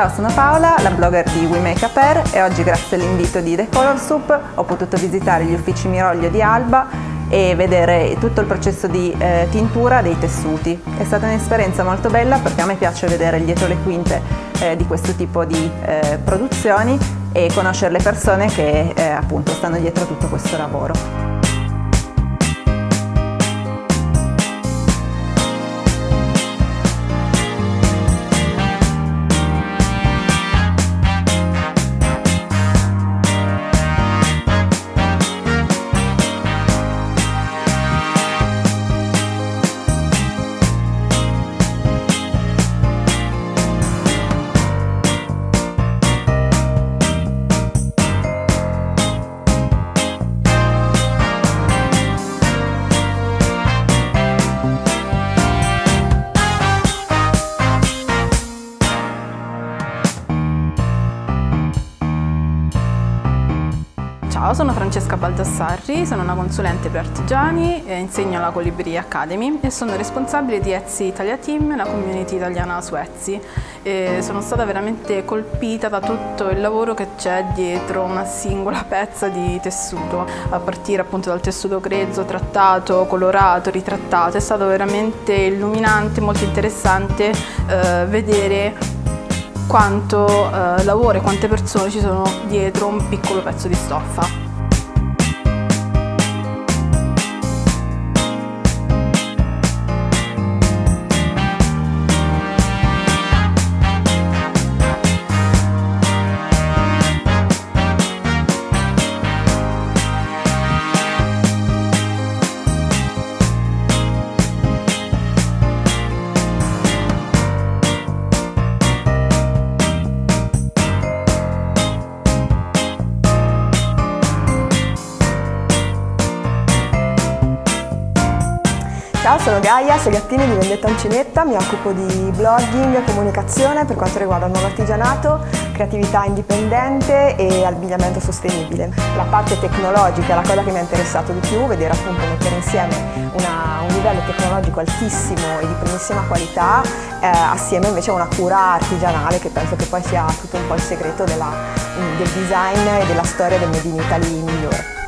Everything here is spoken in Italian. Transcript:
Ciao, sono Paola, la blogger di We Make Up Air e oggi grazie all'invito di The Color Soup ho potuto visitare gli uffici Miroglio di Alba e vedere tutto il processo di eh, tintura dei tessuti. È stata un'esperienza molto bella perché a me piace vedere dietro le quinte eh, di questo tipo di eh, produzioni e conoscere le persone che eh, appunto stanno dietro tutto questo lavoro. Ciao, sono Francesca Baldassarri, sono una consulente per artigiani, e insegno alla Colibri Academy e sono responsabile di Etsy Italia Team, la community italiana su Etsy. E sono stata veramente colpita da tutto il lavoro che c'è dietro una singola pezza di tessuto, a partire appunto dal tessuto grezzo, trattato, colorato, ritrattato. È stato veramente illuminante, molto interessante eh, vedere quanto eh, lavoro e quante persone ci sono dietro un piccolo pezzo di stoffa. Ciao, sono Gaia Segattini di Vendetta Uncinetta, mi occupo di blogging comunicazione per quanto riguarda il nuovo artigianato, creatività indipendente e abbigliamento sostenibile. La parte tecnologica è la cosa che mi ha interessato di più, vedere appunto mettere insieme una, un livello tecnologico altissimo e di primissima qualità eh, assieme invece a una cura artigianale che penso che poi sia tutto un po' il segreto della, del design e della storia del Made in Italy migliore.